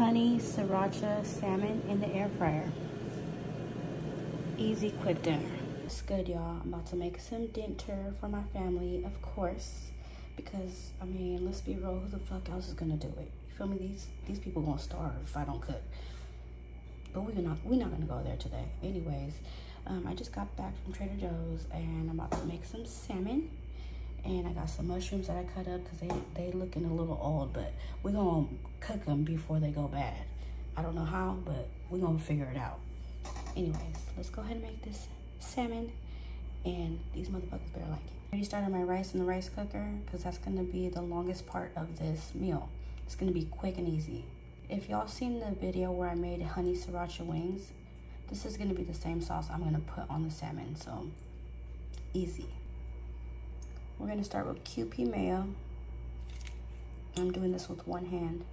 honey sriracha salmon in the air fryer. Easy, quick dinner. It's good, y'all. I'm about to make some dinner for my family, of course. Because, I mean, let's be real, who the fuck else is gonna do it? You feel me? These these people gonna starve if I don't cook. But we're not, we're not gonna go there today. Anyways, um, I just got back from Trader Joe's and I'm about to make some salmon and I got some mushrooms that I cut up because they they looking a little old but we're gonna cook them before they go bad. I don't know how but we're gonna figure it out. Anyways let's go ahead and make this salmon and these motherfuckers better like it. I already started my rice in the rice cooker because that's gonna be the longest part of this meal. It's gonna be quick and easy. If y'all seen the video where I made honey sriracha wings this is gonna be the same sauce I'm gonna put on the salmon so easy we're gonna start with Kewpie mayo. I'm doing this with one hand.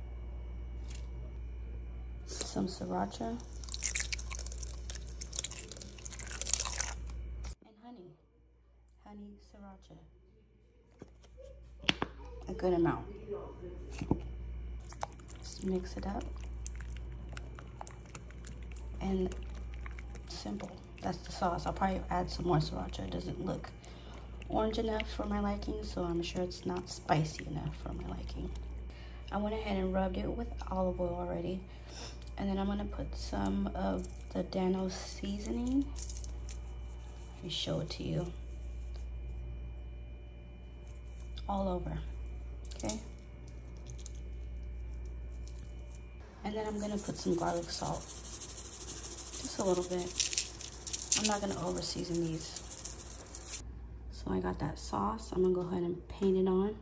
Some sriracha. And honey. Honey sriracha. A good amount. Just mix it up. And simple. That's the sauce. I'll probably add some more sriracha. It doesn't look orange enough for my liking, so I'm sure it's not spicy enough for my liking. I went ahead and rubbed it with olive oil already. And then I'm gonna put some of the Dan-O seasoning. Let me show it to you. All over, okay? And then I'm gonna put some garlic salt. Just a little bit. I'm not gonna over season these. So I got that sauce. I'm gonna go ahead and paint it on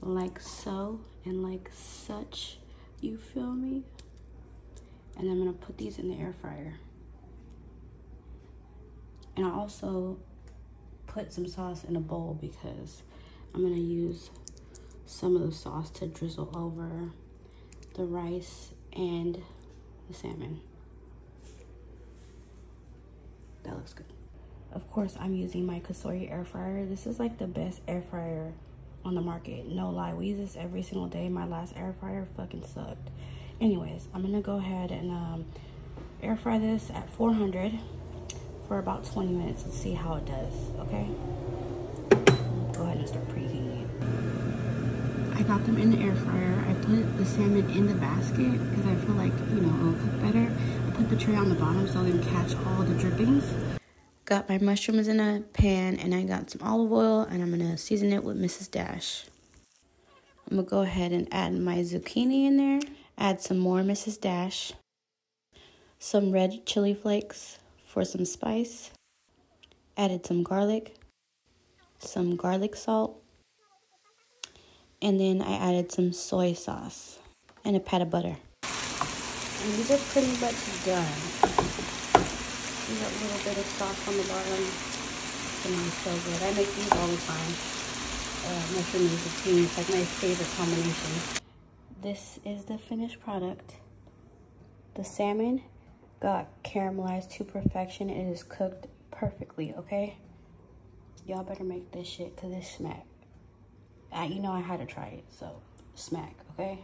like so and like such. You feel me? And I'm gonna put these in the air fryer. And I also put some sauce in a bowl because I'm gonna use some of the sauce to drizzle over the rice and the salmon. That looks good. Of course, I'm using my Cosori air fryer. This is like the best air fryer on the market. No lie, we use this every single day. My last air fryer fucking sucked. Anyways, I'm gonna go ahead and um, air fry this at 400 for about 20 minutes and see how it does, okay? Go ahead and start preheating it. I got them in the air fryer. I put the salmon in the basket because I feel like, you know, it'll cook better. I put the tray on the bottom so they can catch all the drippings. Got my mushrooms in a pan and I got some olive oil and I'm gonna season it with Mrs. Dash. I'm gonna go ahead and add my zucchini in there. Add some more Mrs. Dash. Some red chili flakes for some spice. Added some garlic. Some garlic salt. And then I added some soy sauce and a pat of butter. And these are pretty much done. See that little bit of sauce on the bottom? It's so good. I make these all the time. Uh, mushroom and zucchini. It's like my favorite combination. This is the finished product. The salmon got caramelized to perfection. It is cooked perfectly, okay? Y'all better make this shit because it's smack. I, you know I had to try it, so smack, okay?